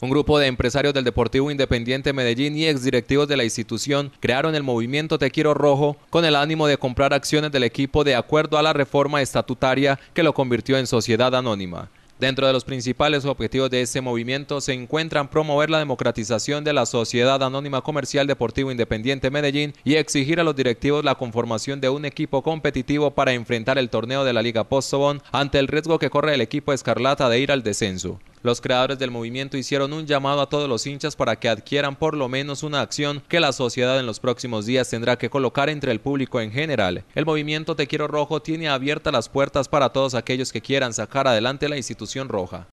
Un grupo de empresarios del Deportivo Independiente Medellín y exdirectivos de la institución crearon el movimiento Te Quiero Rojo con el ánimo de comprar acciones del equipo de acuerdo a la reforma estatutaria que lo convirtió en sociedad anónima. Dentro de los principales objetivos de este movimiento se encuentran promover la democratización de la Sociedad Anónima Comercial Deportivo Independiente Medellín y exigir a los directivos la conformación de un equipo competitivo para enfrentar el torneo de la Liga Postobón ante el riesgo que corre el equipo Escarlata de ir al descenso. Los creadores del movimiento hicieron un llamado a todos los hinchas para que adquieran por lo menos una acción que la sociedad en los próximos días tendrá que colocar entre el público en general. El movimiento Te Quiero Rojo tiene abiertas las puertas para todos aquellos que quieran sacar adelante la institución roja.